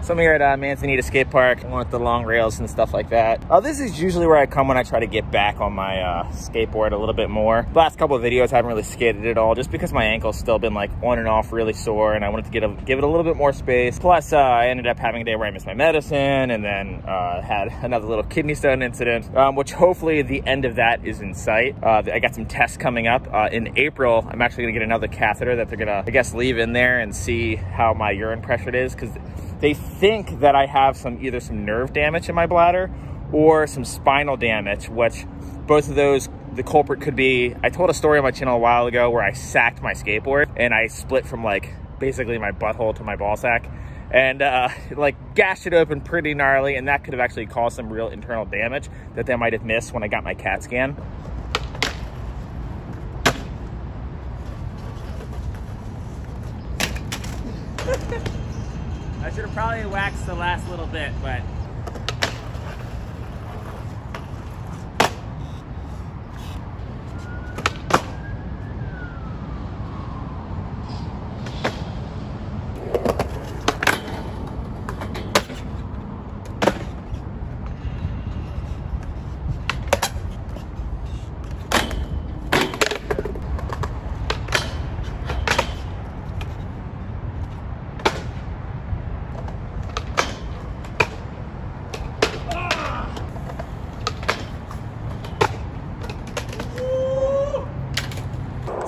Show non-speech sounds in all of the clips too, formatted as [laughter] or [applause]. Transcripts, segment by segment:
So I'm here at uh, Manzanita Skate Park, one with the long rails and stuff like that. Uh, this is usually where I come when I try to get back on my uh, skateboard a little bit more. The last couple of videos I haven't really skated at all, just because my ankle's still been like on and off really sore, and I wanted to get a, give it a little bit more space. Plus, uh, I ended up having a day where I missed my medicine, and then uh, had [laughs] another little kidney stone incident, um, which hopefully the end of that is in sight. Uh, I got some tests coming up in April. I'm actually gonna get another catheter that they're gonna, I guess, leave in there and see how my urine pressure is, because they think that I have some either some nerve damage in my bladder or some spinal damage, which both of those the culprit could be. I told a story on my channel a while ago where I sacked my skateboard and I split from like basically my butthole to my ball sack and uh, [laughs] like gashed it open pretty gnarly and that could have actually caused some real internal damage that they might have missed when I got my CAT scan. I should have probably waxed the last little bit, but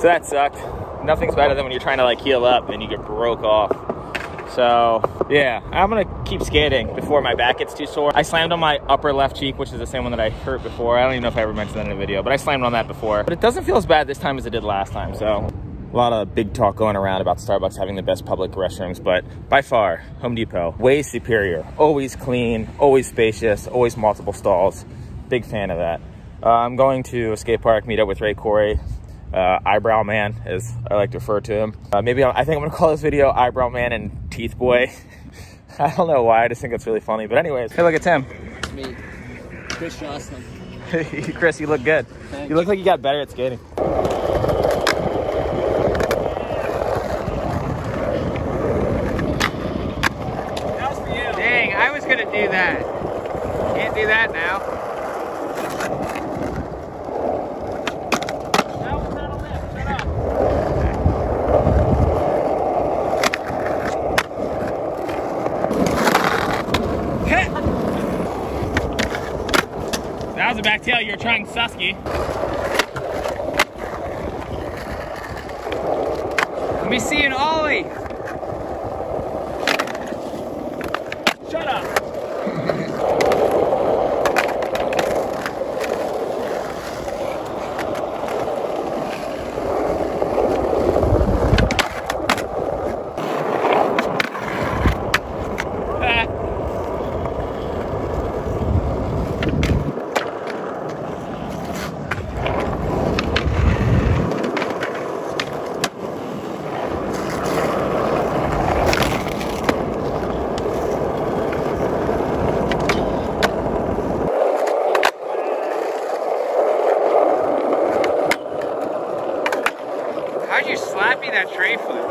So that sucked. Nothing's better than when you're trying to like heal up and you get broke off. So yeah, I'm gonna keep skating before my back gets too sore. I slammed on my upper left cheek, which is the same one that I hurt before. I don't even know if I ever mentioned that in a video, but I slammed on that before. But it doesn't feel as bad this time as it did last time, so. A lot of big talk going around about Starbucks having the best public restrooms, but by far, Home Depot, way superior. Always clean, always spacious, always multiple stalls. Big fan of that. Uh, I'm going to a skate park, meet up with Ray Corey, uh, eyebrow man, as I like to refer to him. Uh, maybe I'll, i think I'm gonna call this video eyebrow man and teeth boy. [laughs] I don't know why, I just think it's really funny. But anyways, hey, look at Tim. It's me, Chris Joslin. [laughs] Chris, you look good. Thanks. You look like you got better at skating. That was for you. Dang, I was gonna do that. Can't do that now. That was not a lift. Shut up. Was back tail. you're trying Susky. Let me see an ollie. Shut up. How'd you slap me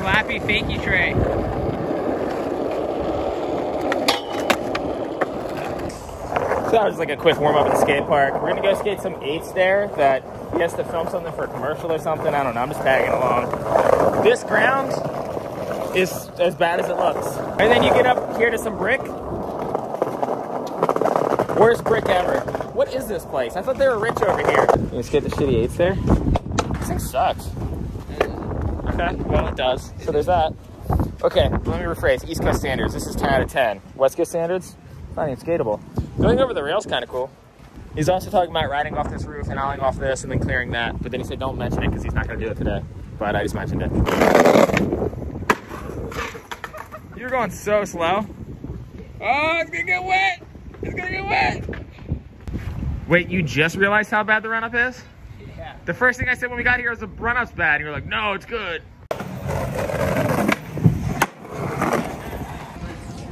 flappy fakey tray. So that was like a quick warm up at the skate park. We're gonna go skate some eight stair that he has to film something for a commercial or something. I don't know, I'm just tagging along. This ground is as bad as it looks. And then you get up here to some brick. Worst brick ever. What is this place? I thought they were rich over here. You just get the shitty eight stair? This thing sucks. Okay, well it does. So there's that. Okay, let me rephrase. East Coast standards. This is 10 out of 10. West Coast standards, not even skatable. Going over the rail's kind of cool. He's also talking about riding off this roof and owling off this and then clearing that. But then he said don't mention it because he's not going to do it today. But I just mentioned it. You're going so slow. Oh, it's going to get wet. It's going to get wet. Wait, you just realized how bad the run-up is? Yeah. The first thing I said when we got here was the run-up's bad. And you're like, no, it's good.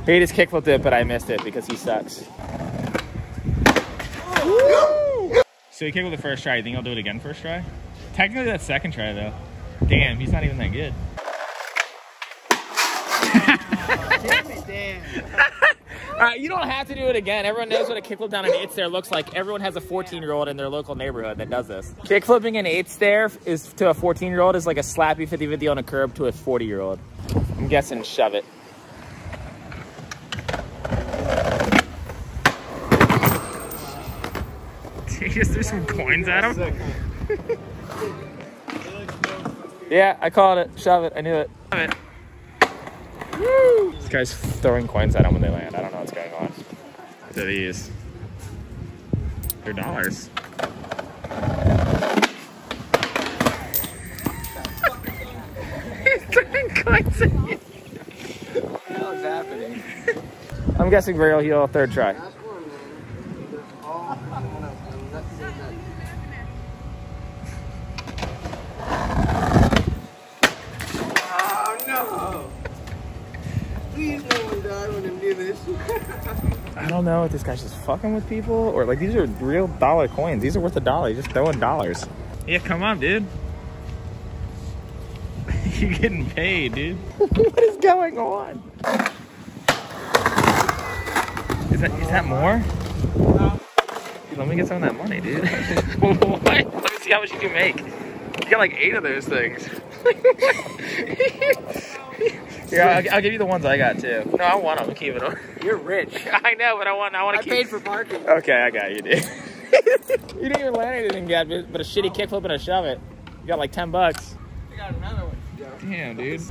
He just kickflipped it, but I missed it because he sucks. So he kicked with the first try. You think he'll do it again first try? Technically, that's second try though. Damn, he's not even that good. [laughs] Damn. All right, you don't have to do it again. Everyone knows what a kickflip down an eight stair looks like. Everyone has a 14 year old in their local neighborhood that does this. Kickflipping an eight stair is to a 14 year old is like a slappy 50 50 on a curb to a 40 year old. I'm guessing shove it. He just threw some coins at him. yeah, I called it. Shove it. I knew it. Shove it. Woo! This guy's throwing coins at him when they land. I don't know what's going on. What are these? They're dollars. He's [laughs] throwing coins at you. What's [laughs] happening? I'm guessing Rail Heel third try. Oh no! Please no one die when I do this. I don't know if this guy's just fucking with people or like these are real dollar coins. These are worth a dollar. He's just throwing dollars. Yeah, come on, dude. [laughs] You're getting paid, dude. [laughs] what is going on? Is that is that more? Dude, let me get some of that money, dude. [laughs] what? Let me see how much you can make. You got like eight of those things. Here, I'll, I'll give you the ones I got too. No, I want them. I'm keeping [laughs] them. You're rich. [laughs] I know, but I want I want I to keep. paid for parking. Okay, I got you, dude. [laughs] you didn't even land anything yet, but but a shitty kickflip and a shove it. You got like 10 bucks. I got another one. Damn, dude.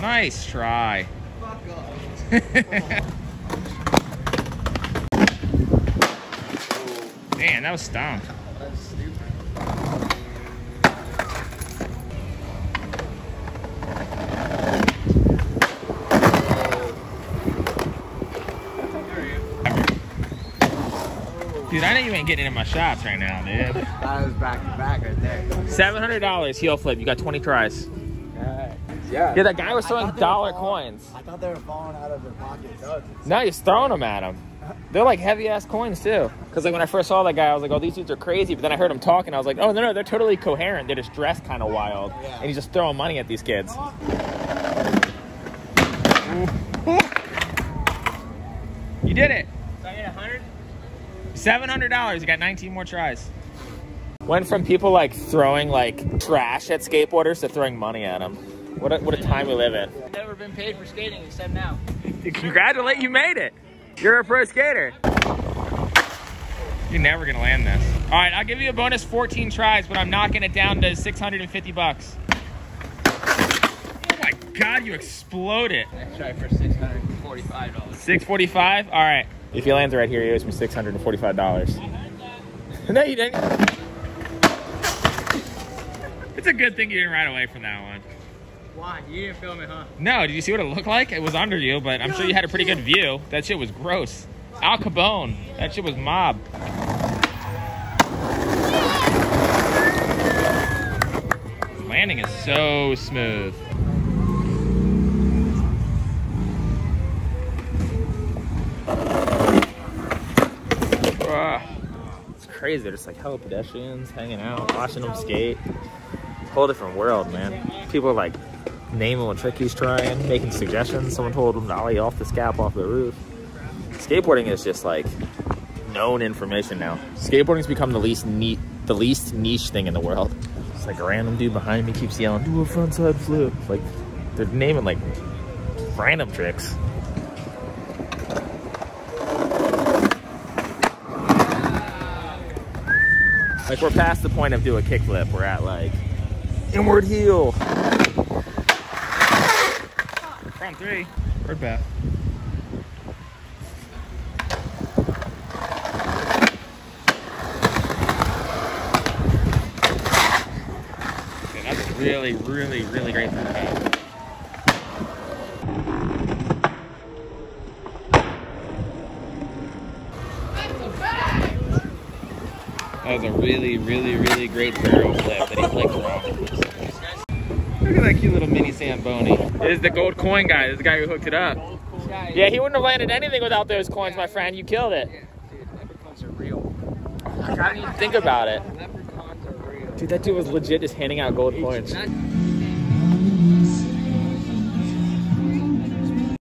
Nice try. Fuck off. Man, that was stomp. Dude, I know you ain't getting in my shots right now, dude. [laughs] That was back to back right there. $700 heel flip. You got 20 tries. Yeah. Yeah, that guy was throwing thought they were dollar falling- coins. I thought they were falling out of their pockets. No, he's throwing them at him. They're like heavy ass coins too. Cause like when I first saw that guy, I was like, oh, these dudes are crazy. But then I heard him talking. I was like, oh no, no, they're totally coherent. They're just dressed kind of wild, Yeah. and he's just throwing money at these kids. [laughs] You did it. $700. You got 19 more tries. Went from people like throwing like trash at skateboarders to throwing money at them. What a, what a time we live in. I've never been paid for skating except now. Congratulate, you made it. You're a pro skater. You're never gonna land this. All right, I'll give you a bonus 14 tries, but I'm knocking it down to 650 bucks. Oh my God, you exploded. Next try for $645. 645, all right. If he lands right here, he owes me 645 dollars. No, you didn't. It's a good thing you didn't ride away from that one. Why? You didn't film it, huh? No, did you see what it looked like? It was under you, but I'm sure you had a pretty good view. That shit was gross. Al Capone. That shit was mob. Landing is so smooth. Ah, It's crazy. They're just like hella pedestrians hanging out, watching them skate. Whole different world, man. People are like naming what trick he's trying, making suggestions. Someone told him to ollie off the scap off the roof. Skateboarding is just like known information now. Skateboarding's become the least neat, the least niche thing in the world. It's like a random dude behind me keeps yelling, "Do a frontside flip!" Like they're naming like random tricks. Like we're past the point of do a kickflip. We're at like inward heel. Front three. Bird bath. Okay, that's a really, really, really great bird bath. Was a really, really, really great barrel flip that he flicked wrong. Look at that cute little mini Zamboni. It is the gold coin guy. This is the guy who hooked it up. Yeah, he wouldn't have landed anything without those coins, my friend. You killed it. Dude, leprechauns are real. I didn't even think about it. Leprechauns are real. Dude, that dude was legit just handing out gold coins.